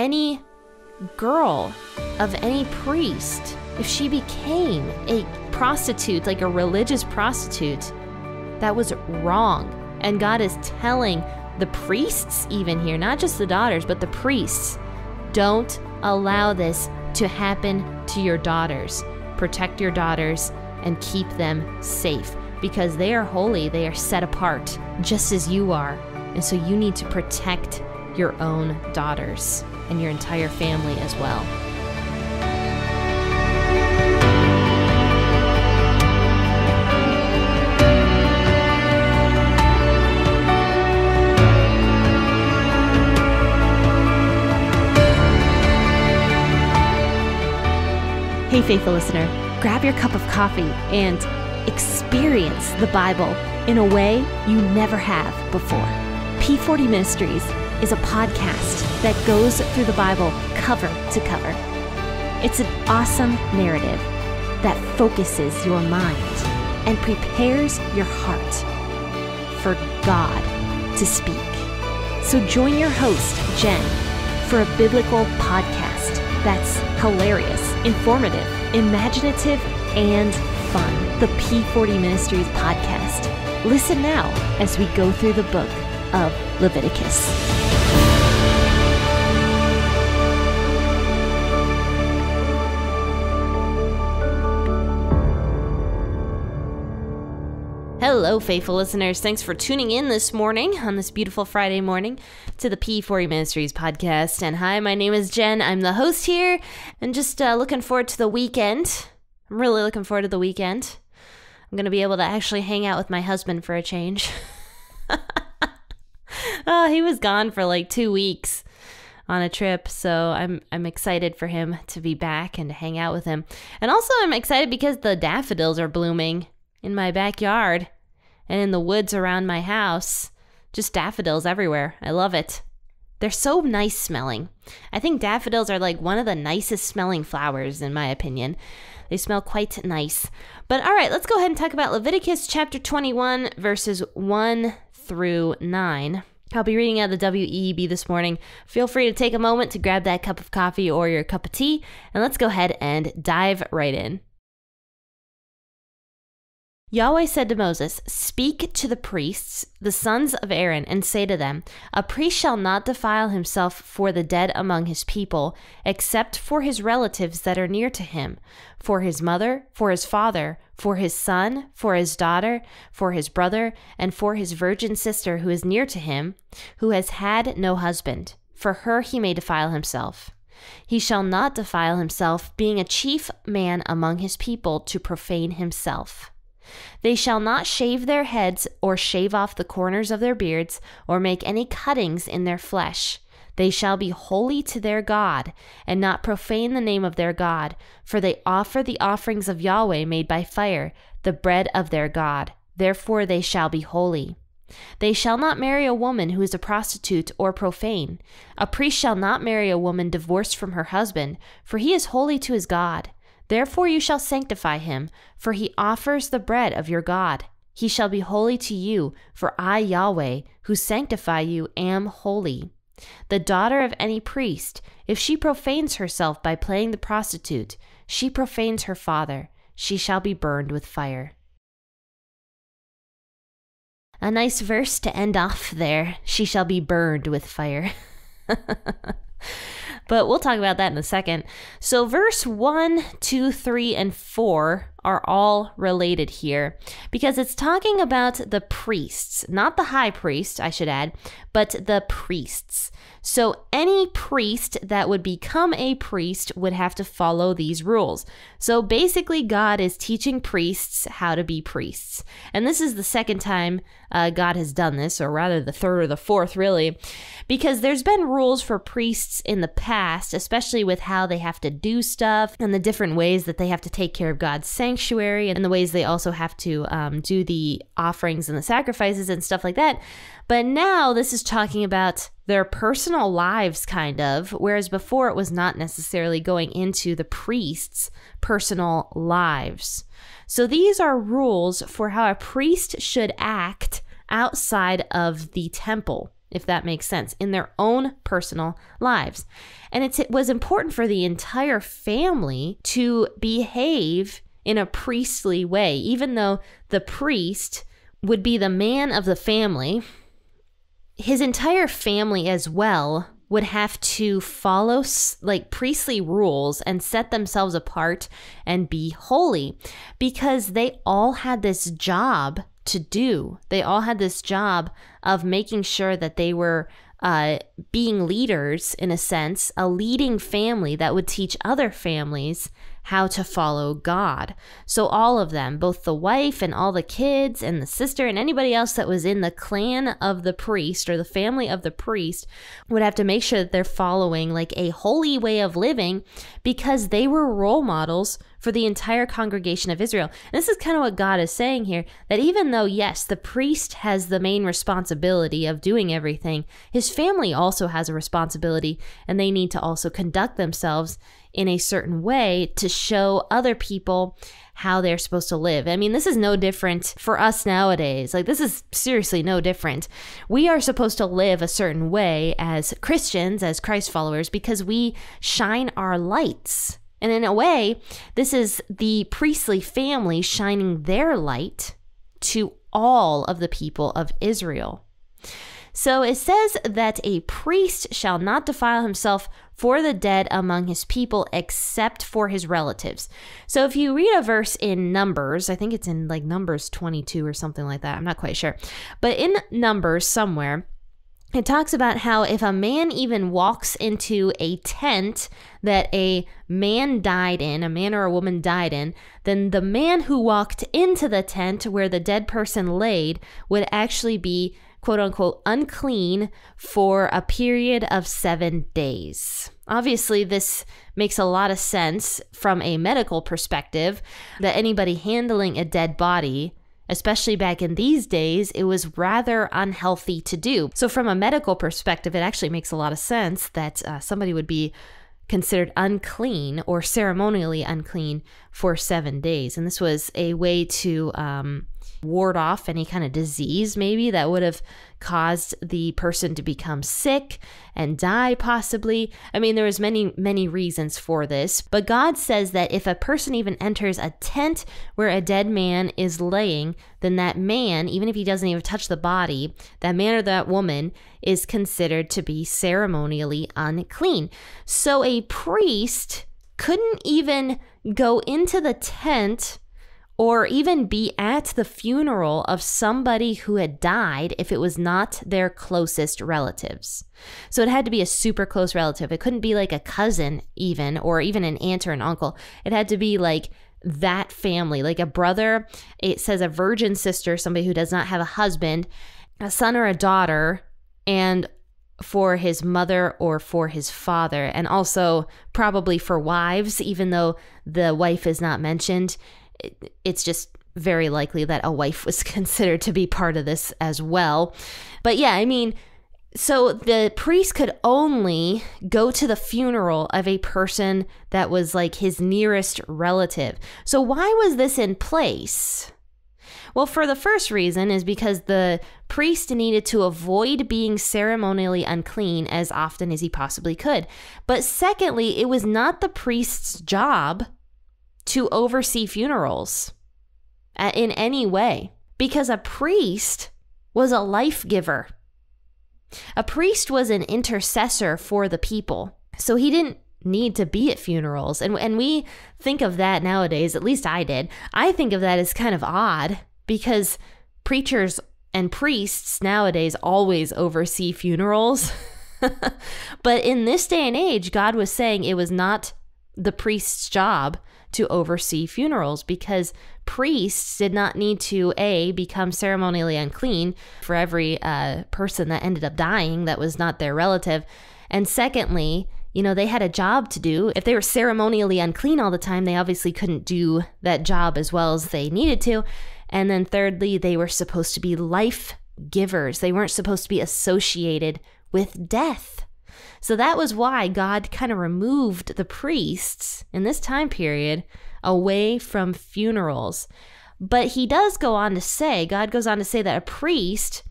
any girl of any priest, if she became a prostitute, like a religious prostitute, that was wrong. And God is telling the priests, even here, not just the daughters, but the priests, don't allow this to happen to your daughters. Protect your daughters and keep them safe because they are holy, they are set apart, just as you are. And so you need to protect your own daughters and your entire family as well. Hey, faithful listener, grab your cup of coffee and experience the Bible in a way you never have before. P40 Ministries is a podcast that goes through the Bible cover to cover. It's an awesome narrative that focuses your mind and prepares your heart for God to speak. So join your host, Jenn, for a biblical podcast that's hilarious, informative, imaginative, and fun. The P40 Ministries podcast. Listen now as we go through the book of Leviticus. Hello, faithful listeners. Thanks for tuning in this morning on this beautiful Friday morning to the P40 Ministries podcast. And hi, my name is Jenn. I'm the host here and just uh, looking forward to the weekend. I'm really looking forward to the weekend. I'm going to be able to actually hang out with my husband for a change. oh, he was gone for like two weeks on a trip, so I'm I'm excited for him to be back and to hang out with him. And also I'm excited because the daffodils are blooming in my backyard and in the woods around my house. Just daffodils everywhere. I love it. They're so nice smelling. I think daffodils are like one of the nicest smelling flowers, in my opinion. They smell quite nice. But all right, let's go ahead and talk about Leviticus chapter 21, verses 1 through 9. I'll be reading out the WEB this morning. Feel free to take a moment to grab that cup of coffee or your cup of tea, and let's go ahead and dive right in. Yahweh said to Moses, Speak to the priests, the sons of Aaron, and say to them, A priest shall not defile himself for the dead among his people, except for his relatives that are near to him, for his mother, for his father, for his son, for his daughter, for his brother, and for his virgin sister who is near to him, who has had no husband. For her he may defile himself. He shall not defile himself, being a chief man among his people, to profane himself. They shall not shave their heads, or shave off the corners of their beards, or make any cuttings in their flesh. They shall be holy to their God, and not profane the name of their God, for they offer the offerings of Yahweh made by fire, the bread of their God. Therefore they shall be holy. They shall not marry a woman who is a prostitute or profane. A priest shall not marry a woman divorced from her husband, for he is holy to his God. Therefore you shall sanctify him, for he offers the bread of your God. He shall be holy to you, for I, Yahweh, who sanctify you, am holy. The daughter of any priest, if she profanes herself by playing the prostitute, she profanes her father. She shall be burned with fire. A nice verse to end off there. She shall be burned with fire. but we'll talk about that in a second. So, verse 1, 2, 3, and 4 are all related here because it's talking about the priests, not the high priest, I should add, but the priests. So, any priest that would become a priest would have to follow these rules. So, basically, God is teaching priests how to be priests. And this is the second time uh, God has done this, or rather, the third or the fourth, really, because there's been rules for priests in the past, especially with how they have to do stuff and the different ways that they have to take care of God's sanctuary and the ways they also have to um, do the offerings and the sacrifices and stuff like that. But now this is talking about their personal lives, kind of, whereas before it was not necessarily going into the priest's personal lives. So these are rules for how a priest should act outside of the temple. if that makes sense, in their own personal lives. And it was important for the entire family to behave in a priestly way, even though the priest would be the man of the family. His entire family as well would have to follow like priestly rules and set themselves apart and be holy because they all had this job to do. They all had this job of making sure that they were uh, being leaders, in a sense, a leading family that would teach other families how to follow God. So, all of them, both the wife and all the kids and the sister and anybody else that was in the clan of the priest or the family of the priest, would have to make sure that they're following like a holy way of living because they were role models for the entire congregation of Israel. And this is kind of what God is saying here that even though, yes, the priest has the main responsibility of doing everything, his family also has a responsibility and they need to also conduct themselves in a certain way to show other people how they're supposed to live. I mean, this is no different for us nowadays. Like, this is seriously no different. We are supposed to live a certain way as Christians, as Christ followers, because we shine our lights. And in a way, this is the priestly family shining their light to all of the people of Israel. So it says that a priest shall not defile himself for the dead among his people except for his relatives. So if you read a verse in Numbers, I think it's in like Numbers 22 or something like that, I'm not quite sure. But in Numbers somewhere, it talks about how if a man even walks into a tent that a man died in, a man or a woman died in, then the man who walked into the tent where the dead person laid would actually be quote unquote unclean for a period of seven days. Obviously, this makes a lot of sense from a medical perspective that anybody handling a dead body especially back in these days, it was rather unhealthy to do. So, from a medical perspective, it actually makes a lot of sense that uh, somebody would be considered unclean or ceremonially unclean for seven days. And this was a way to um, ward off any kind of disease, maybe that would have caused the person to become sick and die possibly. I mean there was many many reasons for this but god says that if a person even enters a tent where a dead man is laying then that man even if he doesn't even touch the body that man or that woman is considered to be ceremonially unclean. So a priest couldn't even go into the tent or even be at the funeral of somebody who had died if it was not their closest relatives. So it had to be a super close relative. It couldn't be like a cousin, even, or even an aunt or an uncle. It had to be like that family, like a brother. It says a virgin sister, somebody who does not have a husband, a son or a daughter, and for his mother or for his father, and also probably for wives, even though the wife is not mentioned it's just very likely that a wife was considered to be part of this as well. But yeah, I mean, so the priest could only go to the funeral of a person that was like his nearest relative. So why was this in place? Well, for the first reason is because the priest needed to avoid being ceremonially unclean as often as he possibly could. But secondly, it was not the priest's job to oversee funerals uh, in any way because a priest was a life giver. A priest was an intercessor for the people. So he didn't need to be at funerals. And, and we think of that nowadays, at least I did. I think of that as kind of odd because preachers and priests nowadays always oversee funerals. but in this day and age, God was saying it was not the priest's job to oversee funerals because priests did not need to a become ceremonially unclean for every uh, person that ended up dying that was not their relative. And secondly you know they had a job to do. If they were ceremonially unclean all the time they obviously couldn't do that job as well as they needed to. And then thirdly they were supposed to be life givers. They weren't supposed to be associated with death so that was why God kind of removed the priests in this time period away from funerals. But he does go on to say, God goes on to say that a priest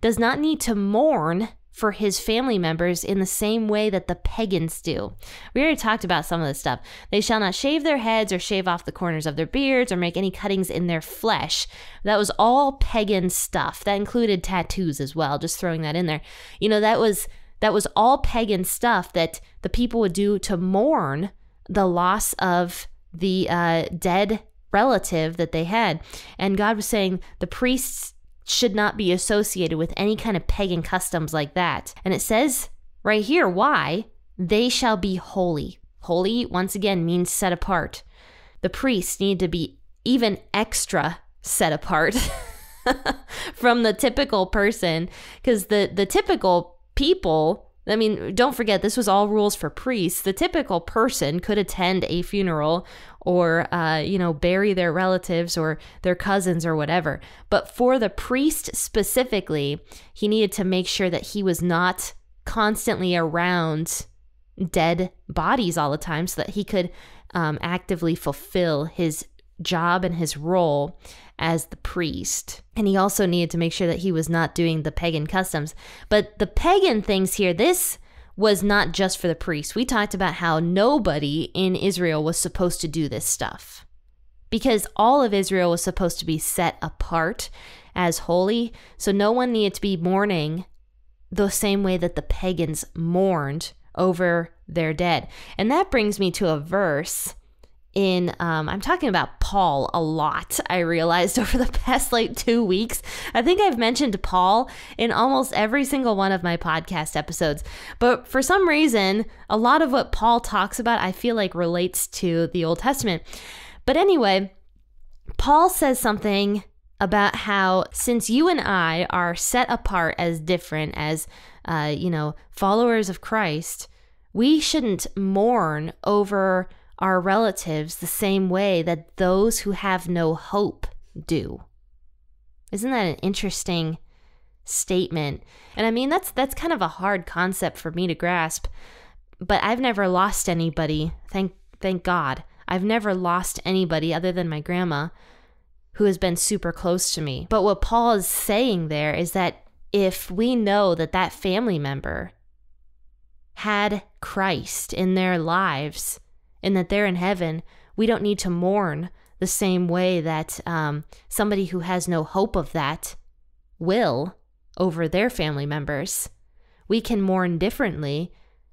does not need to mourn for his family members in the same way that the pagans do. We already talked about some of this stuff. They shall not shave their heads or shave off the corners of their beards or make any cuttings in their flesh. That was all pagan stuff. That included tattoos as well, just throwing that in there. You know, that was that was all pagan stuff that the people would do to mourn the loss of the uh, dead relative that they had. And God was saying the priests should not be associated with any kind of pagan customs like that. And it says right here why they shall be holy. Holy, once again, means set apart. The priests need to be even extra set apart from the typical person because the, the typical people I mean, don't forget, this was all rules for priests. The typical person could attend a funeral or, uh, you know, bury their relatives or their cousins or whatever. But for the priest specifically, he needed to make sure that he was not constantly around dead bodies all the time so that he could um, actively fulfill his job and his role as the priest. And he also needed to make sure that he was not doing the pagan customs. But the pagan things here, this was not just for the priests. We talked about how nobody in Israel was supposed to do this stuff because all of Israel was supposed to be set apart as holy. So no one needed to be mourning the same way that the pagans mourned over their dead. And that brings me to a verse in um, i'm talking about paul a lot i realized over the past like two weeks. I think i've mentioned paul in almost every single one of my podcast episodes. But for some reason a lot of what paul talks about i feel like relates to the old testament. But anyway paul says something about how since you and i are set apart as different as uh, you know followers of christ we shouldn't mourn over our relatives the same way that those who have no hope do. Isn't that an interesting statement? And I mean that's that's kind of a hard concept for me to grasp, but I've never lost anybody, thank thank God. I've never lost anybody other than my grandma who has been super close to me. But what Paul is saying there is that if we know that that family member had Christ in their lives, and that they're in heaven, we don't need to mourn the same way that um, somebody who has no hope of that will over their family members. We can mourn differently.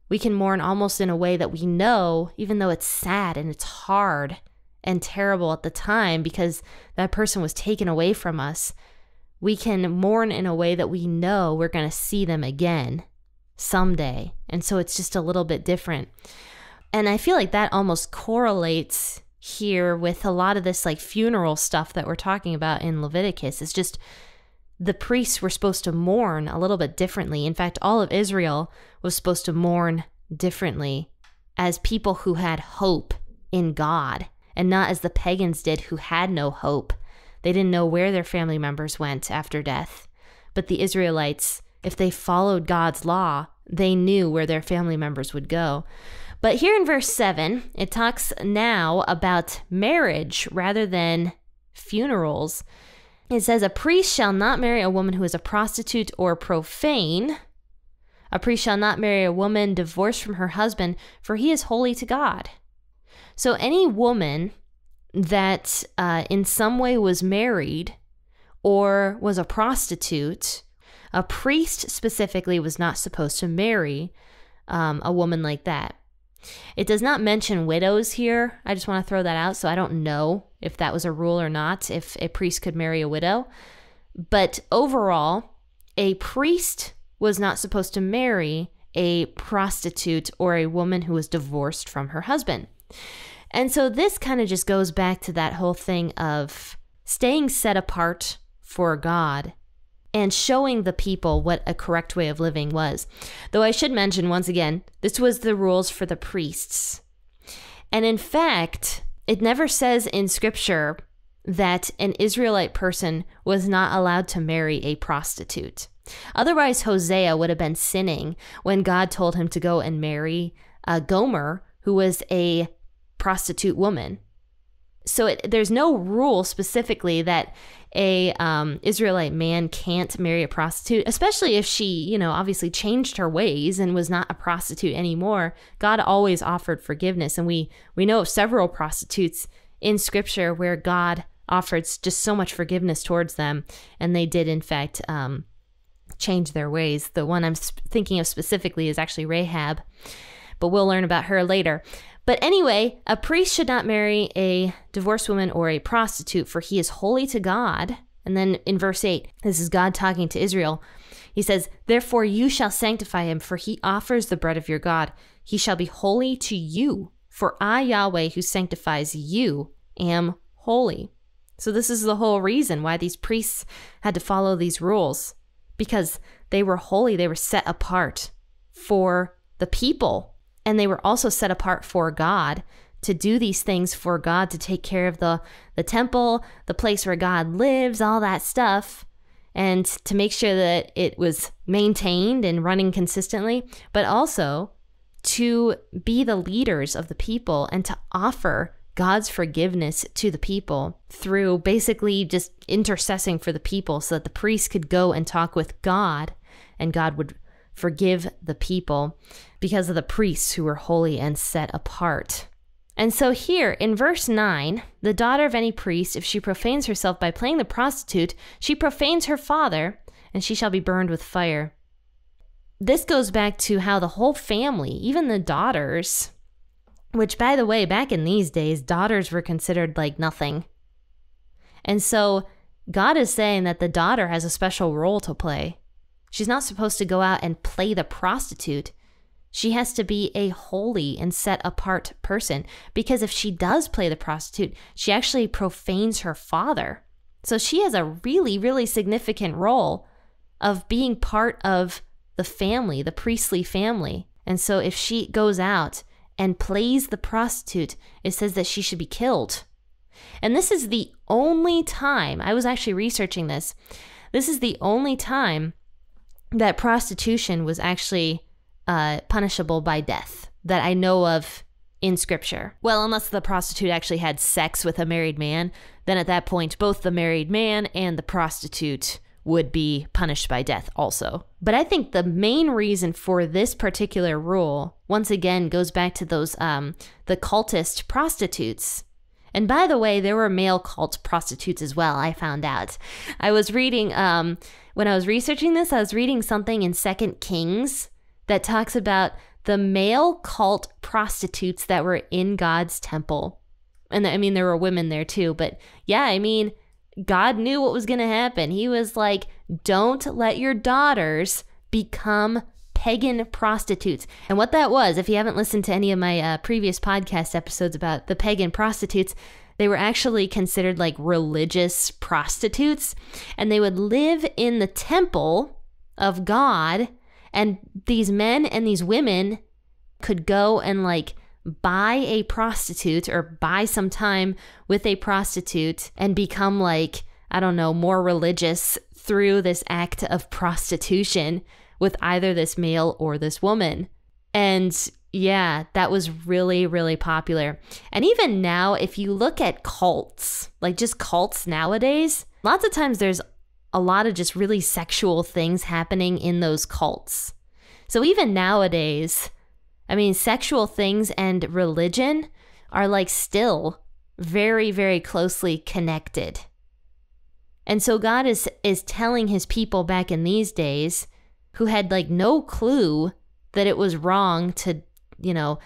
We can mourn almost in a way that we know, even though it's sad and it's hard and terrible at the time because that person was taken away from us. We can mourn in a way that we know we're going to see them again someday. And so it's just a little bit different. And I feel like that almost correlates here with a lot of this like funeral stuff that we're talking about in Leviticus. It's just the priests were supposed to mourn a little bit differently. In fact, all of Israel was supposed to mourn differently as people who had hope in God and not as the pagans did who had no hope. They didn't know where their family members went after death. But the Israelites, if they followed God's law, they knew where their family members would go. But here in verse 7, it talks now about marriage rather than funerals. It says, A priest shall not marry a woman who is a prostitute or profane. A priest shall not marry a woman divorced from her husband, for he is holy to God. So, any woman that uh, in some way was married or was a prostitute, a priest specifically was not supposed to marry um, a woman like that. It does not mention widows here. I just want to throw that out. So I don't know if that was a rule or not, if a priest could marry a widow. But overall, a priest was not supposed to marry a prostitute or a woman who was divorced from her husband. And so this kind of just goes back to that whole thing of staying set apart for God and showing the people what a correct way of living was. Though I should mention once again, this was the rules for the priests. And in fact, it never says in scripture that an Israelite person was not allowed to marry a prostitute. Otherwise, Hosea would have been sinning when God told him to go and marry uh, Gomer, who was a prostitute woman. So it, there's no rule specifically that a um, Israelite man can't marry a prostitute, especially if she, you know, obviously changed her ways and was not a prostitute anymore. God always offered forgiveness, and we we know of several prostitutes in Scripture where God offered just so much forgiveness towards them, and they did in fact um, change their ways. The one I'm thinking of specifically is actually Rahab, but we'll learn about her later. But anyway, a priest should not marry a divorced woman or a prostitute, for he is holy to God. And then in verse 8, this is God talking to Israel. He says, Therefore you shall sanctify him, for he offers the bread of your God. He shall be holy to you, for I, Yahweh, who sanctifies you, am holy. So, this is the whole reason why these priests had to follow these rules, because they were holy, they were set apart for the people and they were also set apart for God to do these things for God to take care of the the temple, the place where God lives, all that stuff. And to make sure that it was maintained and running consistently, but also to be the leaders of the people and to offer God's forgiveness to the people through basically just intercessing for the people so that the priests could go and talk with God and God would forgive the people because of the priests who were holy and set apart. And so here in verse 9, the daughter of any priest, if she profanes herself by playing the prostitute, she profanes her father, and she shall be burned with fire. This goes back to how the whole family, even the daughters, which by the way, back in these days, daughters were considered like nothing. And so God is saying that the daughter has a special role to play. She's not supposed to go out and play the prostitute. She has to be a holy and set apart person because if she does play the prostitute, she actually profanes her father. So she has a really, really significant role of being part of the family, the priestly family. And so if she goes out and plays the prostitute, it says that she should be killed. And this is the only time, I was actually researching this, this is the only time that prostitution was actually uh, punishable by death that I know of in scripture. Well, unless the prostitute actually had sex with a married man, then at that point, both the married man and the prostitute would be punished by death also. But I think the main reason for this particular rule, once again, goes back to those um, the cultist prostitutes. And by the way, there were male cult prostitutes as well. I found out. I was reading um, when I was researching this, I was reading something in Second Kings that talks about the male cult prostitutes that were in God's temple. And I mean, there were women there too, but yeah, I mean, God knew what was going to happen. He was like, don't let your daughters become pagan prostitutes. And what that was, if you haven't listened to any of my uh, previous podcast episodes about the pagan prostitutes, they were actually considered like religious prostitutes, and they would live in the temple of God. And these men and these women could go and like buy a prostitute or buy some time with a prostitute and become like, I don't know, more religious through this act of prostitution with either this male or this woman. And yeah, that was really, really popular. And even now, if you look at cults, like just cults nowadays, lots of times there's a lot of just really sexual things happening in those cults. So even nowadays, I mean, sexual things and religion are like still very, very closely connected. And so God is is telling his people back in these days who had like no clue that it was wrong to you know,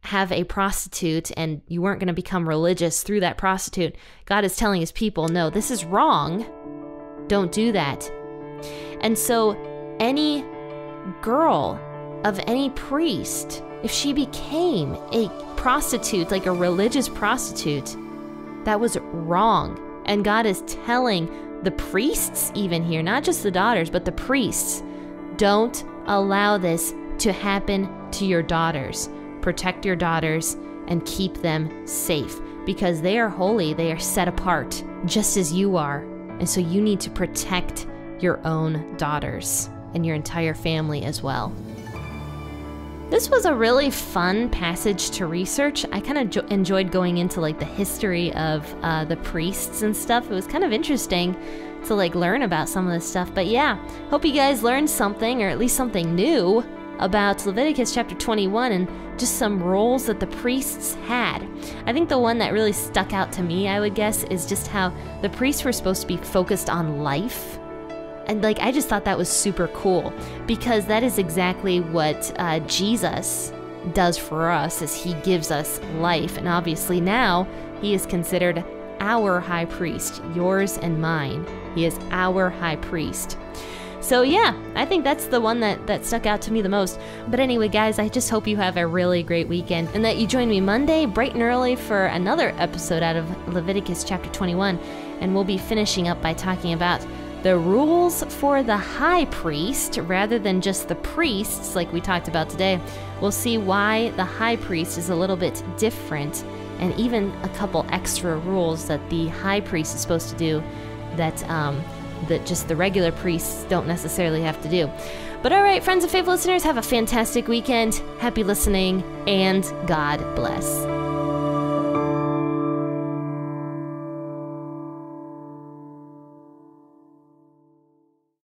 have a prostitute and you weren't going to become religious through that prostitute. God is telling his people, no, this is wrong. Don't do that. And so, any girl of any priest, if she became a prostitute, like a religious prostitute, that was wrong. And God is telling the priests, even here, not just the daughters, but the priests, don't allow this to happen to your daughters. Protect your daughters and keep them safe because they are holy, they are set apart, just as you are. And so you need to protect your own daughters and your entire family as well. This was a really fun passage to research. I kind of jo- enjoyed going into like the history of uh, the priests and stuff. It was kind of interesting to like learn about some of this stuff. But yeah, hope you guys learned something or at least something new about Leviticus chapter 21 and just some roles that the priests had. I think the one that really stuck out to me, I would guess, is just how the priests were supposed to be focused on life. And like I just thought that was super cool because that is exactly what uh, Jesus does for us is he gives us life. And obviously now he is considered our high priest yours and mine. He is our high priest so yeah i think that's the one that that stuck out to me the most but anyway guys i just hope you have a really great weekend and that you join me monday bright and early for another episode out of leviticus chapter 21 and we'll be finishing up by talking about the rules for the high priest rather than just the priests, like we talked about today. We'll see why the high priest is a little bit different and even a couple extra rules that the high priest is supposed to do that um, that just the regular priests don't necessarily have to do. But all right, friends and faithful listeners, have a fantastic weekend. Happy listening, and God bless.